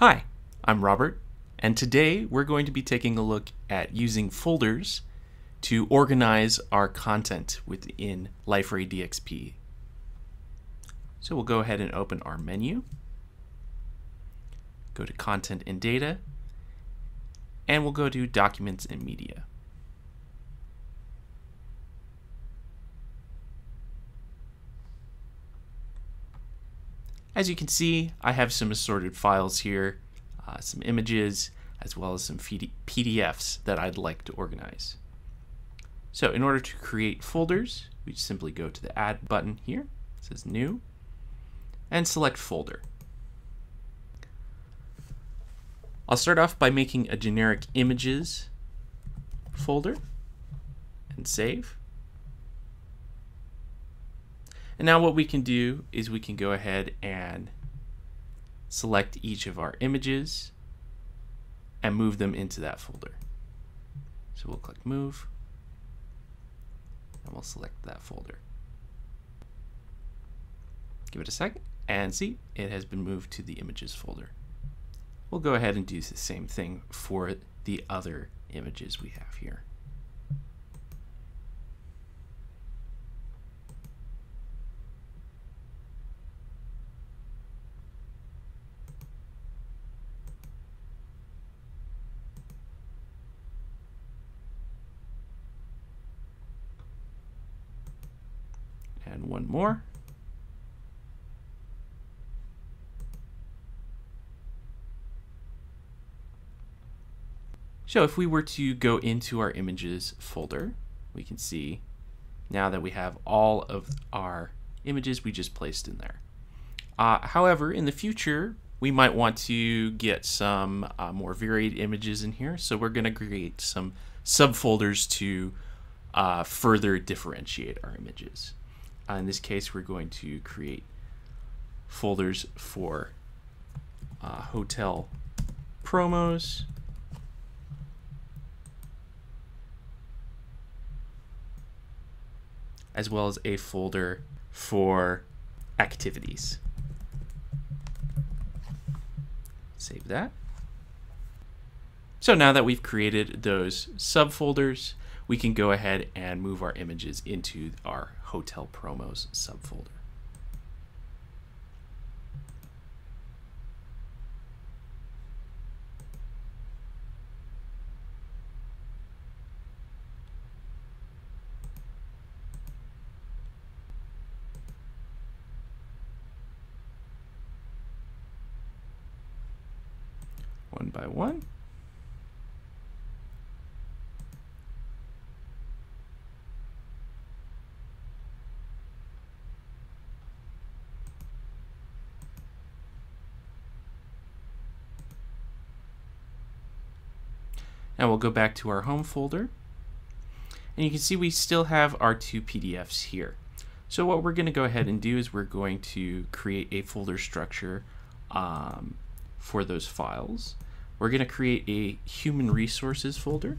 Hi, I'm Robert, and today we're going to be taking a look at using folders to organize our content within Liferay DXP. So we'll go ahead and open our menu, go to Content and Data, and we'll go to Documents and Media. As you can see, I have some assorted files here, uh, some images, as well as some PDFs that I'd like to organize. So in order to create folders, we simply go to the Add button here, it says New, and select Folder. I'll start off by making a generic images folder and save. And now what we can do is we can go ahead and select each of our images and move them into that folder. So we'll click move and we'll select that folder. Give it a second and see it has been moved to the images folder. We'll go ahead and do the same thing for the other images we have here. And one more. So if we were to go into our images folder, we can see now that we have all of our images we just placed in there. Uh, however, in the future, we might want to get some uh, more varied images in here. So we're going to create some subfolders to uh, further differentiate our images. Uh, in this case, we're going to create folders for uh, hotel promos. as well as a folder for activities. Save that. So now that we've created those subfolders, we can go ahead and move our images into our hotel promos subfolder. One by one. Now we'll go back to our home folder. And you can see we still have our two PDFs here. So what we're going to go ahead and do is we're going to create a folder structure um, for those files. We're going to create a human resources folder.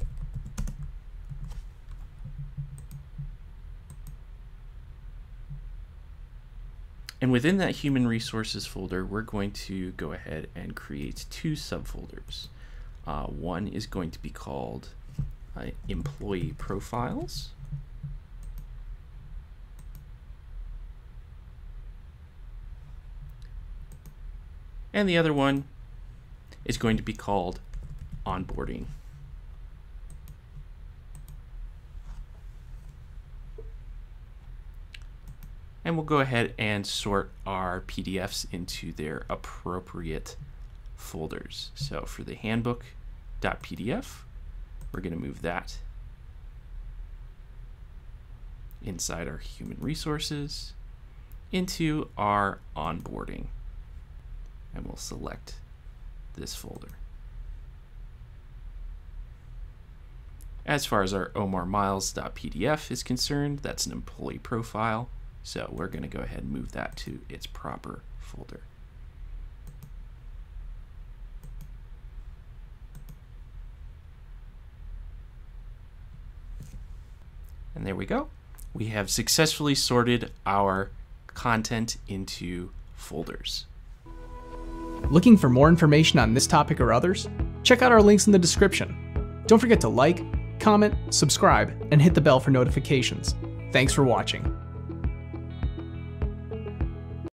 And within that human resources folder, we're going to go ahead and create two subfolders. Uh, one is going to be called uh, employee profiles. And the other one is going to be called onboarding. And we'll go ahead and sort our PDFs into their appropriate folders. So for the handbook.pdf, we're going to move that inside our human resources into our onboarding. And we'll select this folder. As far as our omarmiles.pdf is concerned, that's an employee profile. So we're going to go ahead and move that to its proper folder. And there we go. We have successfully sorted our content into folders. Looking for more information on this topic or others? Check out our links in the description. Don't forget to like, comment, subscribe, and hit the bell for notifications. Thanks for watching.